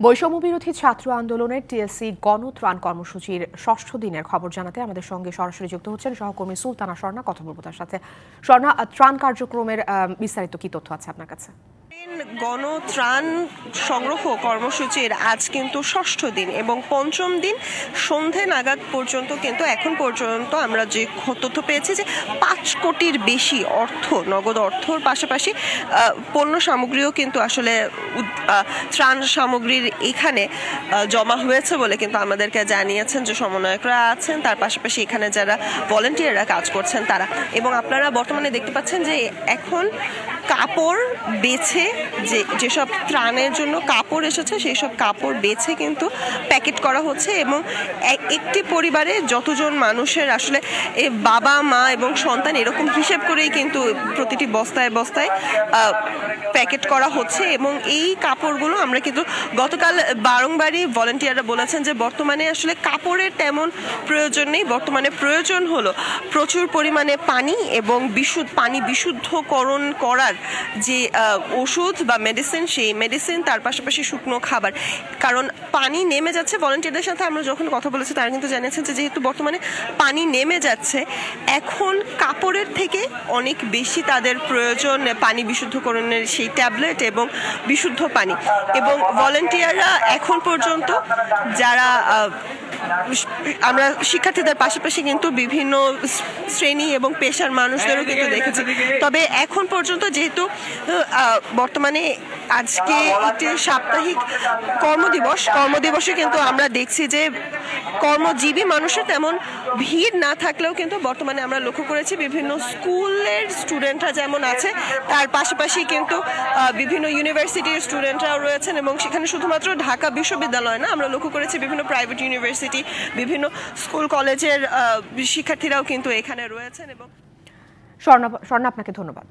বৈষম্য বিরোধী ছাত্র আন্দোলনের টিএসসি গণত্রাণ কর্মসূচির ষষ্ঠ দিনের খবর জানাতে আমাদের সঙ্গে সরাসরি যুক্ত হচ্ছেন সহকর্মী সুলতানা স্বর্ণা। কথা বলব তার সাথে। স্বর্ণা, ত্রাণ কার্যক্রমের বিস্তারিত কি তথ্য আছে আপনার কাছে? গণত্রাণ সংগ্রহ কর্মসূচির আজ কিন্তু ষষ্ঠ দিন এবং পঞ্চম দিন সন্ধে নাগাদ পর্যন্ত কিন্তু এখন পর্যন্ত আমরা যে তথ্য পেয়েছি যে পাঁচ কোটির বেশি অর্থ, নগদ অর্থর পাশাপাশি পণ্য সামগ্রীও কিন্তু আসলে ত্রাণ সামগ্রীর এখানে জমা হয়েছে বলে কিন্তু আমাদেরকে জানিয়েছেন যে সমন্বয়করা আছেন। তার পাশাপাশি এখানে যারা ভলেন্টিয়াররা কাজ করছেন তারা। এবং আপনারা বর্তমানে দেখতে পাচ্ছেন যে এখন কাপড় বেছে যে, যেসব ত্রাণের জন্য কাপড় এসেছে সেই সব কাপড় বেছে কিন্তু প্যাকেট করা হচ্ছে এবং এক- একটি পরিবারে যতজন মানুষের আসলে বাবা, মা এবং সন্তান এরকম হিসেব করেই কিন্তু প্রতিটি বস্তায় বস্তায় প্যাকেট করা হচ্ছে এবং এই কাপড়গুলো আমরা কিন্তু গতকাল বারংবারই ভলেন্টিয়াররা বলেছেন যে, বর্তমানে আসলে কাপড়ের তেমন প্রয়োজন নেই, বর্তমানে প্রয়োজন হলো প্রচুর পরিমাণে পানি এবং বিশুদ্ধ, পানি বিশুদ্ধকরণ করার যে ওষুধ বা মেডিসিন সেই মেডিসিন তার পাশাপাশি শুকনো খাবার। কারণ পানি নেমে যাচ্ছে ভলেন্টিয়ারদের সাথে আমরা যখন কথা বলেছি, তারা কিন্তু জানিয়েছেন যে, যেহেতু বর্তমানে পানি নেমে যাচ্ছে, এখন কাপড়ের থেকে অনেক বেশি তাদের প্রয়োজন পানি বিশুদ্ধকরণের সেই ট্যাবলেট এবং বিশুদ্ধ পানি। এবং ভলেন্টিয়াররা এখন পর্যন্ত যারা আমরা শিক্ষার্থীদের পাশাপাশি কিন্তু বিভিন্ন শ্রেণি এবং পেশার মানুষদেরও কিন্তু দেখেছি। তবে এখন পর্যন্ত যেহেতু আহ, বর্তমানে আজকে একটি সাপ্তাহিক কর্মদিবস। কর্মদিবসে কিন্তু আমরা দেখছি যে কর্মজীবী মানুষের তেমন ভিড় না থাকলেও কিন্তু বর্তমানে আমরা লক্ষ্য করেছি বিভিন্ন স্কুলের স্টুডেন্টরা যেমন আছে, তার পাশাপাশি কিন্তু বিভিন্ন ইউনিভার্সিটির স্টুডেন্টরাও রয়েছেন এবং সেখানে শুধুমাত্র ঢাকা বিশ্ববিদ্যালয় না, আমরা লক্ষ্য করেছি বিভিন্ন প্রাইভেট ইউনিভার্সিটি, বিভিন্ন স্কুল, কলেজের শিক্ষার্থীরাও কিন্তু এখানে রয়েছেন এবং স্বর্ণ স্বর্ণ আপনাকে ধন্যবাদ।